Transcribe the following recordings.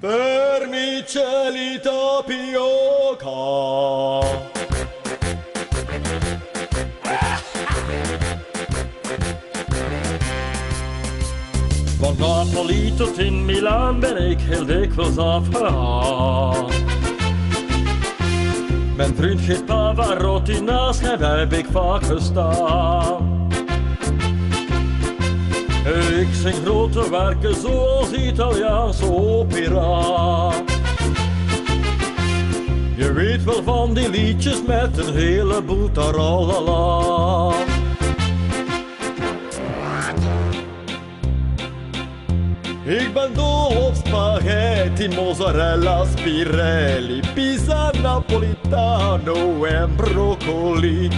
Vermicelli tapioca. Van Napoli tot in Milaan ben ik heel dikwijls afgehaald. Mijn vriend geeft Pavarotti naast hem heb ik vaak gestaan. Ik zing grote werken zoals Italiaanse opera. Je weet wel van die liedjes met een heleboel taralala. Ik ben dol op spaghetti, mozzarella, spirelli, pizza napolitano en broccoli.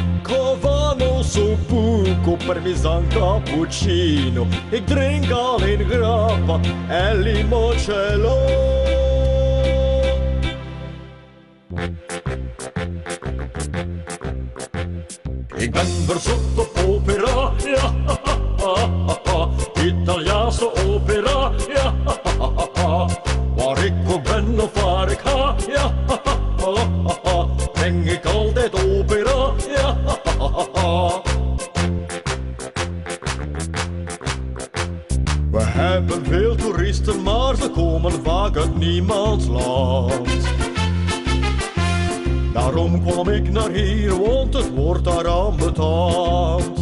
Covano sopuco, parmesan cappuccino. Ik drink alleen grappa en limoncello. Ik ben verzot op opera, ja, Italiaanse maar ze komen vaak uit niemands land. Daarom kwam ik naar hier, want het wordt daar aan betaald.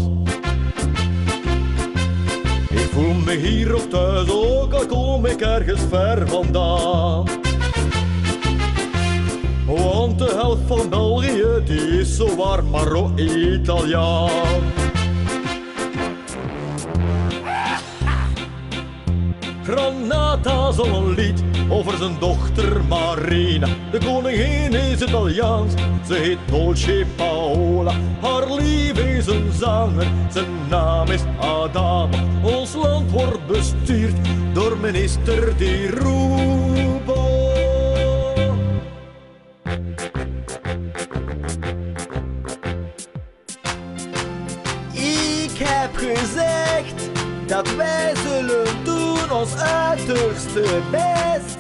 Ik voel me hier op thuis, ook al kom ik ergens ver vandaan. Want de helft van België, die is zo warm, Granata zong een lied over zijn dochter Marina. De koningin is Italiaans, ze heet Dolce Paola. Haar lief is een zanger, zijn naam is Adama. Ons land wordt bestuurd door minister Di Rubo. Ik heb gezegd dat wij zullen doen ons uiterste best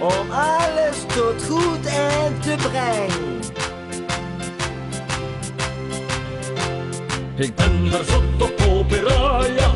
om alles tot goed eind te brengen. Ik ben er zot op opera, ja.